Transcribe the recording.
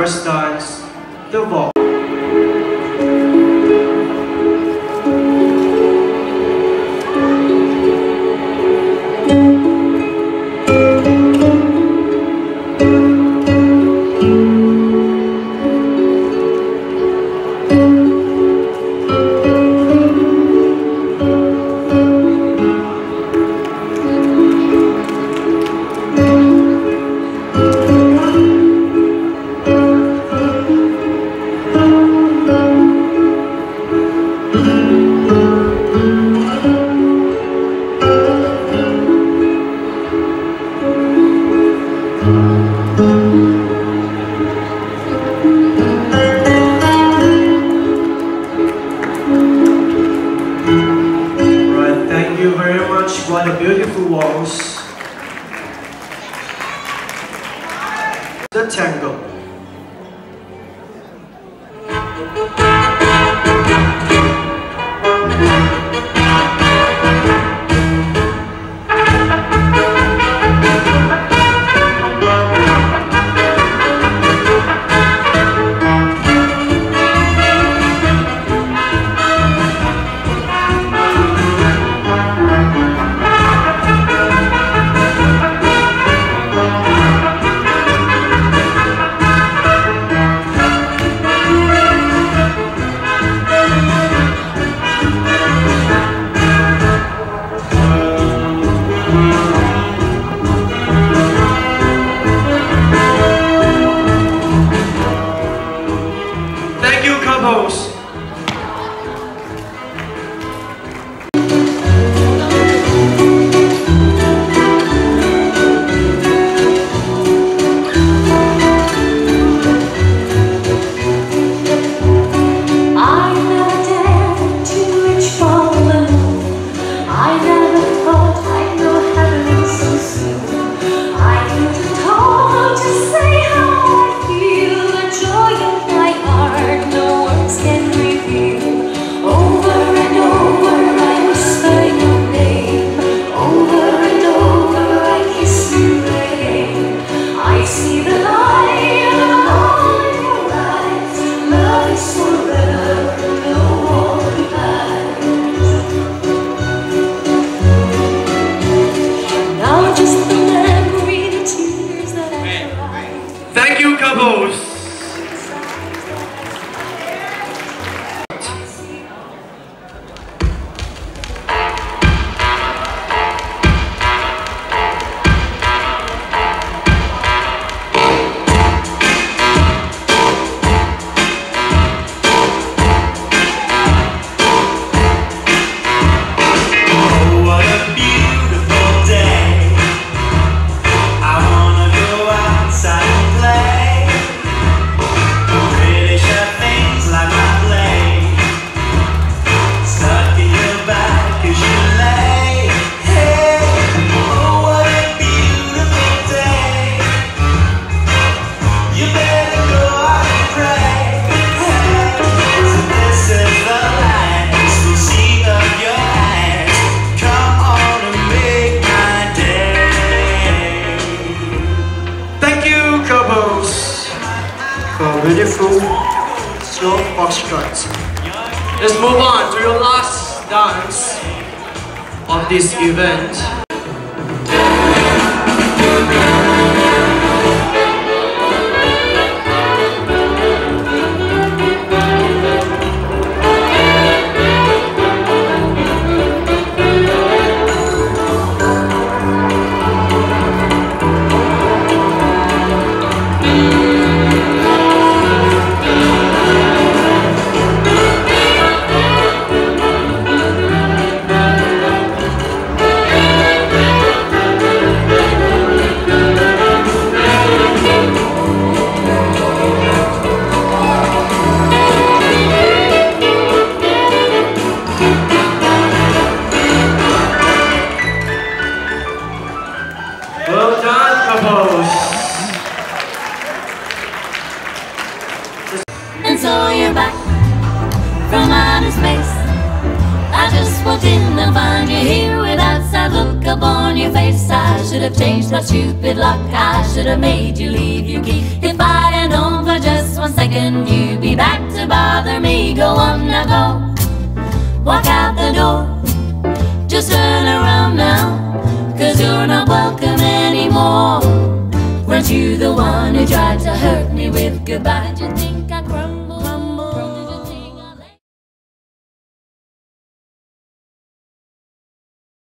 crystals, the vault. beautiful walls. The tango. Dios. You, Cabos. beautiful slow foxtrot. Let's move on to your last dance of this event. up on your face. I should have changed my stupid luck. I should have made you leave your key. If I'd had known for just one second, you'd be back to bother me. Go on now, go. Walk out the door. Just turn around now, cause you're not welcome anymore. Weren't you the one who tried to hurt me with goodbye? Did you think?